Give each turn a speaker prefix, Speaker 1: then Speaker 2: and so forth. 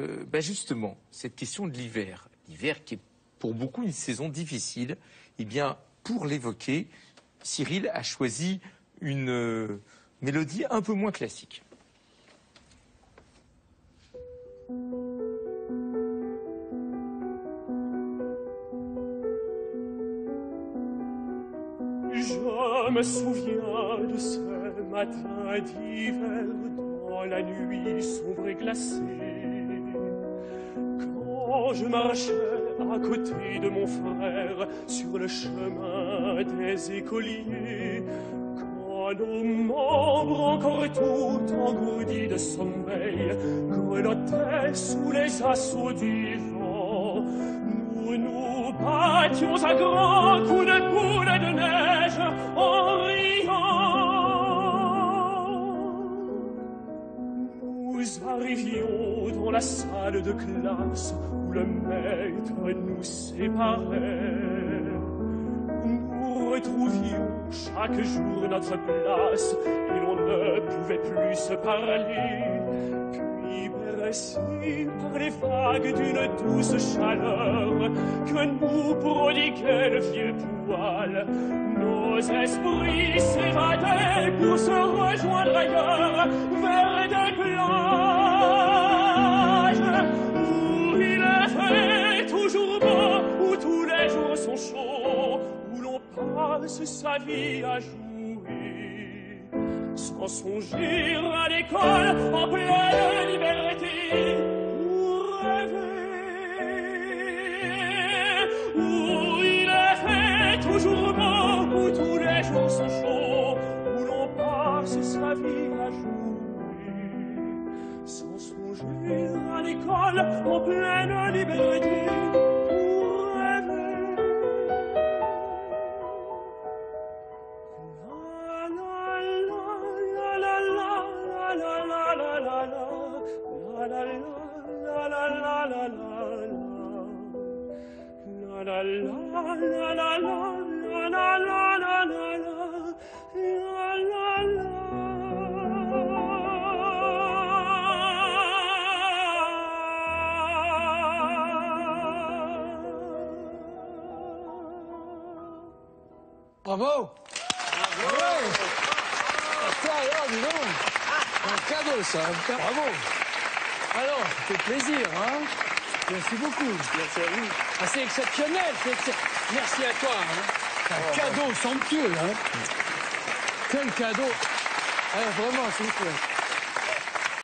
Speaker 1: euh, bah, justement, cette question de l'hiver, l'hiver qui est pour beaucoup une saison difficile, eh bien, pour l'évoquer, Cyril a choisi une euh, mélodie un peu moins classique.
Speaker 2: Je me souviens de ce matin d'hiver dans la nuit sombre et glacée. Je marchais à côté de mon frère sur le chemin des écoliers, quand nos membres encore tout engourdis de sommeil grelottaient sous les assauts du vent, nous nous battions à grands coups de boule de neige en riant. Nous arrivions dans la salle de classe le maître nous séparait. Nous retrouvions chaque jour notre place et l'on ne pouvait plus se parler. Puis bercés par les vagues d'une douce chaleur que nous prodiguait le vieux poil, nos esprits s'évadaient pour se rejoindre ailleurs vers des plages passe sa vie à jouer, sans songer à l'école en pleine liberté. Pour rêver, où il fait toujours beau, où tous les jours sont chauds, où l'on passe sa vie à jouer sans songer à l'école en pleine liberté la
Speaker 3: Bravo. Ouais. Alors, dis donc. Un cadeau, ça Bravo. Alors, fait plaisir, hein Merci beaucoup. Merci à vous. Ah, c'est exceptionnel. Merci à toi. Hein. C'est un cadeau somptueux. Hein. Quel cadeau. Ah, vraiment, c'est.